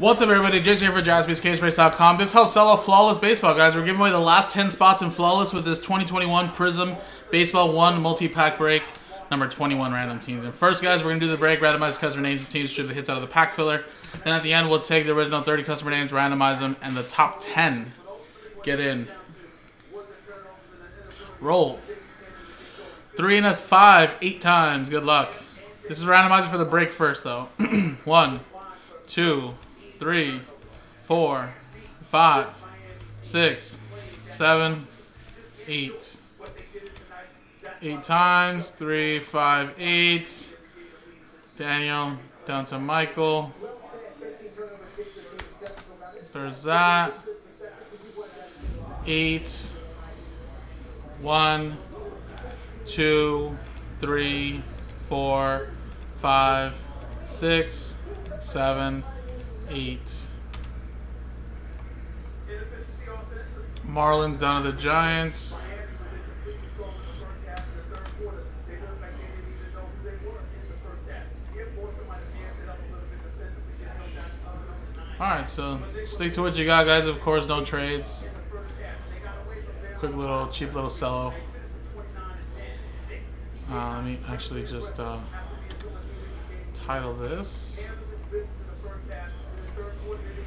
What's up, everybody? Jason here for jaspyscasebreaks.com. This helps sell off Flawless Baseball, guys. We're giving away the last 10 spots in Flawless with this 2021 Prizm Baseball 1 multi-pack break, number 21 random teams. And first, guys, we're going to do the break, randomize customer names and teams, strip the hits out of the pack filler. Then at the end, we'll take the original 30 customer names, randomize them, and the top 10 get in. Roll. Three and us five, eight times. Good luck. This is randomizer for the break first, though. One, two, three, four, five, six, seven, eight. Eight times. Three, five, eight. Daniel down to Michael. There's that. Eight. One, two, three, four, five, six, seven, eight. Marlins down to the Giants. Alright, so stick to what you got, guys. Of course, no trades. Quick little, cheap little sell. Uh, let me actually just uh, title this.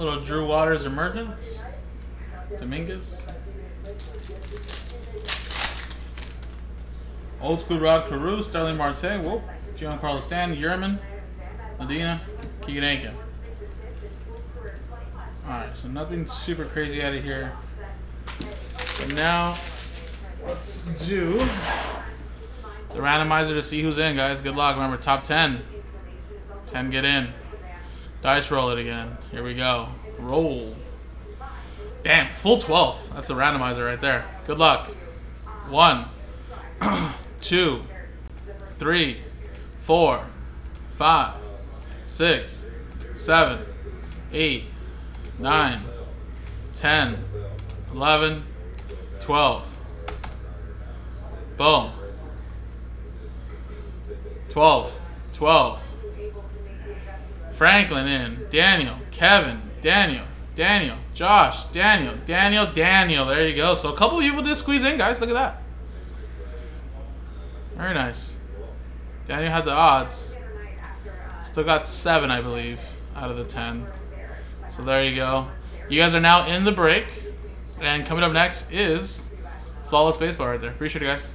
Little Drew Waters emergence. Dominguez. Old school Rod Carew, Starling Marte, whoa, Giancarlo Stan, Yerman, Medina, Keegan Akin. Alright, so nothing super crazy out of here. But now, let's do the randomizer to see who's in, guys. Good luck. Remember, top 10. 10 get in. Dice roll it again. Here we go. Roll. Damn, full 12. That's a randomizer right there. Good luck. One, two, three, four, five, six, seven, eight, nine, ten, eleven, twelve. Boom. 12. 12. Franklin in. Daniel. Kevin. Daniel. Daniel. Josh. Daniel. Daniel. Daniel. There you go. So a couple of people did squeeze in, guys. Look at that. Very nice. Daniel had the odds. Still got seven, I believe, out of the ten. So there you go. You guys are now in the break. And coming up next is Flawless Baseball right there. Appreciate it, guys.